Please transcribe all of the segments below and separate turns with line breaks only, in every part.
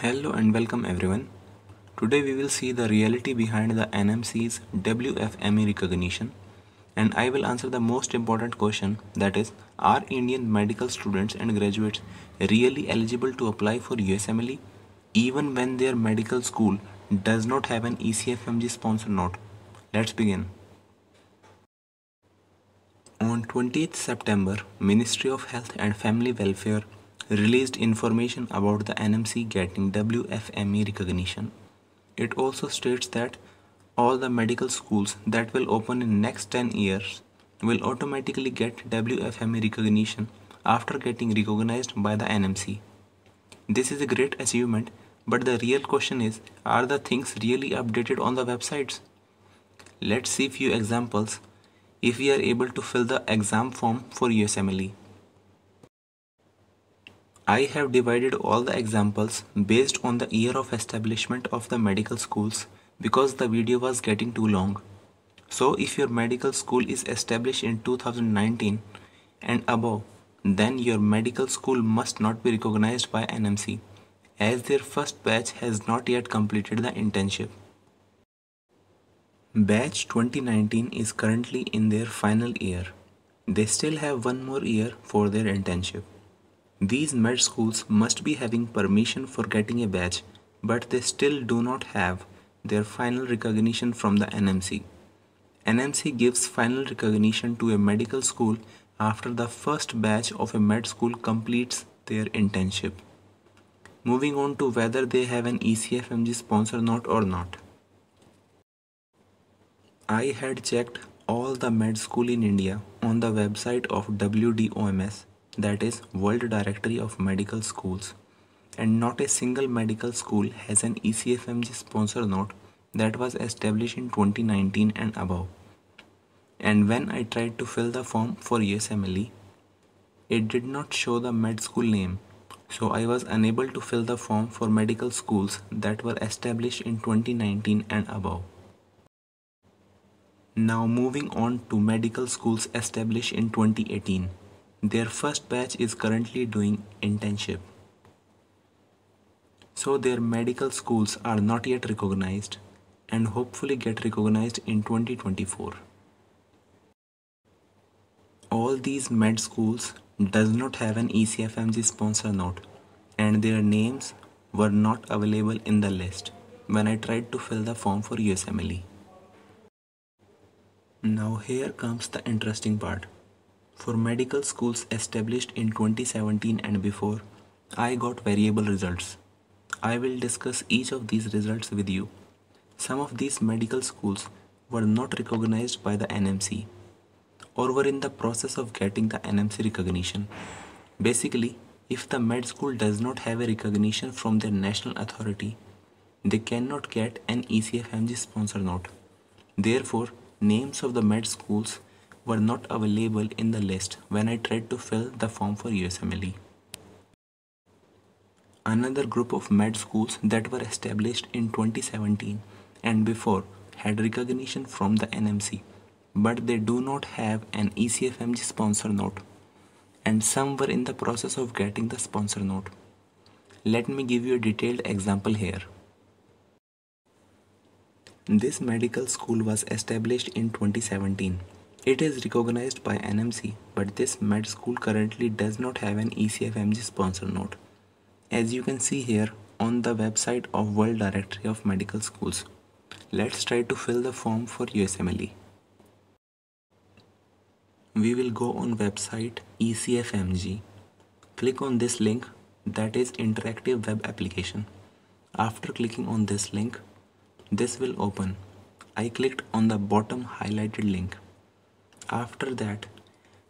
Hello and welcome everyone. Today we will see the reality behind the NMC's WFME recognition and I will answer the most important question that is are Indian medical students and graduates really eligible to apply for USMLE even when their medical school does not have an ECFMG sponsor note? Let's begin. On 20th September, Ministry of Health and Family Welfare released information about the NMC getting WFME recognition. It also states that all the medical schools that will open in next 10 years will automatically get WFME recognition after getting recognized by the NMC. This is a great achievement, but the real question is are the things really updated on the websites? Let's see few examples if we are able to fill the exam form for USMLE. I have divided all the examples based on the year of establishment of the medical schools because the video was getting too long. So if your medical school is established in 2019 and above, then your medical school must not be recognized by NMC as their first batch has not yet completed the internship. Batch 2019 is currently in their final year. They still have one more year for their internship. These med schools must be having permission for getting a badge, but they still do not have their final recognition from the NMC. NMC gives final recognition to a medical school after the first batch of a med school completes their internship. Moving on to whether they have an ECFMG sponsor not or not. I had checked all the med school in India on the website of WDOMS that is World Directory of Medical Schools and not a single medical school has an ECFMG sponsor note that was established in 2019 and above. And when I tried to fill the form for USMLE, it did not show the med school name, so I was unable to fill the form for medical schools that were established in 2019 and above. Now moving on to medical schools established in 2018. Their first batch is currently doing internship. So their medical schools are not yet recognized and hopefully get recognized in 2024. All these med schools does not have an ECFMG sponsor note and their names were not available in the list when I tried to fill the form for USMLE. Now here comes the interesting part. For medical schools established in 2017 and before, I got variable results. I will discuss each of these results with you. Some of these medical schools were not recognized by the NMC or were in the process of getting the NMC recognition. Basically, if the med school does not have a recognition from their national authority, they cannot get an ECFMG sponsor note. Therefore, names of the med schools were not available in the list when I tried to fill the form for USMLE. Another group of med schools that were established in 2017 and before had recognition from the NMC, but they do not have an ECFMG sponsor note, and some were in the process of getting the sponsor note. Let me give you a detailed example here. This medical school was established in 2017 it is recognized by NMC, but this med school currently does not have an ECFMG sponsor note. As you can see here on the website of World Directory of Medical Schools. Let's try to fill the form for USMLE. We will go on website ECFMG. Click on this link that is interactive web application. After clicking on this link, this will open. I clicked on the bottom highlighted link after that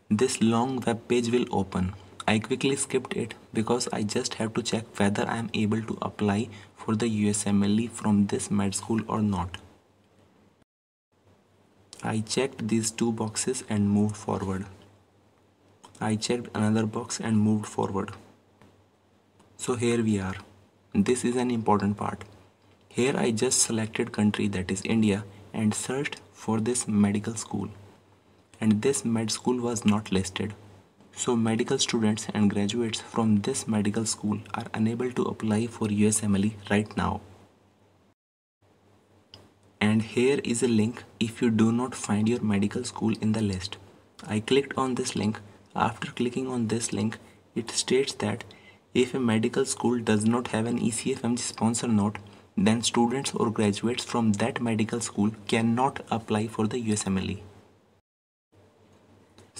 this long web page will open I quickly skipped it because I just have to check whether I am able to apply for the USMLE from this med school or not. I checked these two boxes and moved forward. I checked another box and moved forward. So here we are. This is an important part. Here I just selected country that is India and searched for this medical school and this med school was not listed. So medical students and graduates from this medical school are unable to apply for USMLE right now. And here is a link if you do not find your medical school in the list. I clicked on this link. After clicking on this link, it states that if a medical school does not have an ECFMG sponsor note, then students or graduates from that medical school cannot apply for the USMLE.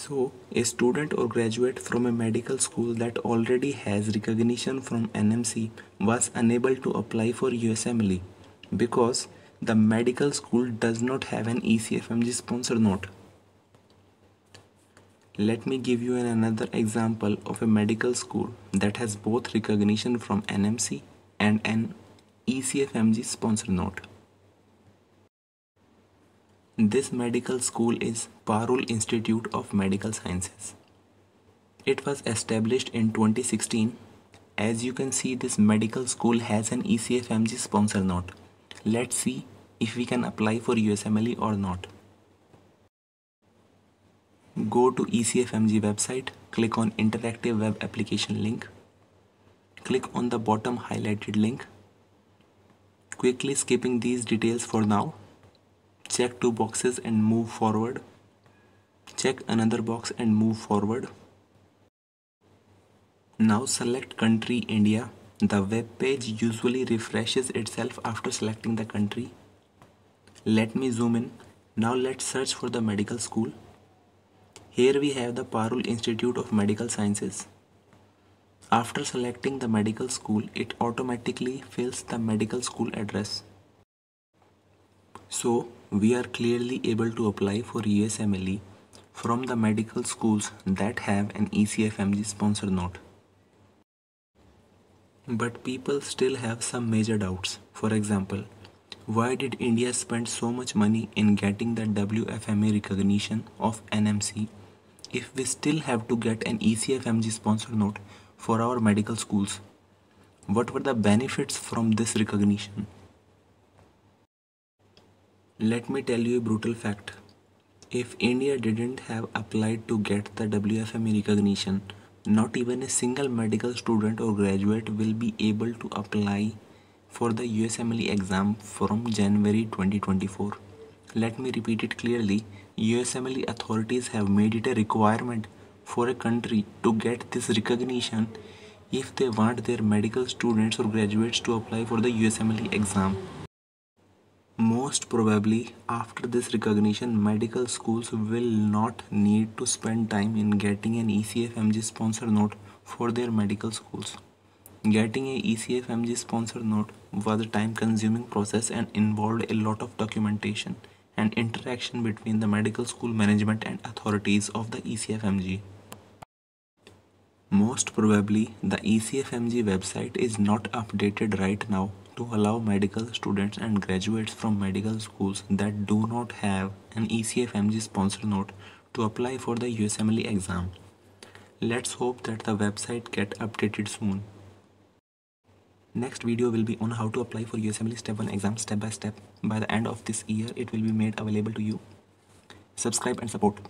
So, a student or graduate from a medical school that already has recognition from NMC was unable to apply for USMLE because the medical school does not have an ECFMG sponsor note. Let me give you another example of a medical school that has both recognition from NMC and an ECFMG sponsor note. This medical school is Parul Institute of Medical Sciences. It was established in 2016. As you can see this medical school has an ECFMG sponsor note. Let's see if we can apply for USMLE or not. Go to ECFMG website, click on interactive web application link. Click on the bottom highlighted link. Quickly skipping these details for now. Check two boxes and move forward. Check another box and move forward. Now select country India. The web page usually refreshes itself after selecting the country. Let me zoom in. Now let's search for the medical school. Here we have the Parul Institute of Medical Sciences. After selecting the medical school, it automatically fills the medical school address. So, we are clearly able to apply for USMLE from the medical schools that have an ECFMG sponsor note. But people still have some major doubts. For example, why did India spend so much money in getting the WFME recognition of NMC if we still have to get an ECFMG sponsor note for our medical schools? What were the benefits from this recognition? Let me tell you a brutal fact. If India didn't have applied to get the WFME recognition, not even a single medical student or graduate will be able to apply for the USMLE exam from January 2024. Let me repeat it clearly. USMLE authorities have made it a requirement for a country to get this recognition if they want their medical students or graduates to apply for the USMLE exam. Most probably, after this recognition, medical schools will not need to spend time in getting an ECFMG sponsor note for their medical schools. Getting a ECFMG sponsor note was a time consuming process and involved a lot of documentation and interaction between the medical school management and authorities of the ECFMG. Most probably, the ECFMG website is not updated right now to allow medical students and graduates from medical schools that do not have an ECFMG sponsor note to apply for the USMLE exam. Let's hope that the website get updated soon. Next video will be on how to apply for USMLE Step 1 exam step by step. By the end of this year, it will be made available to you. Subscribe and support.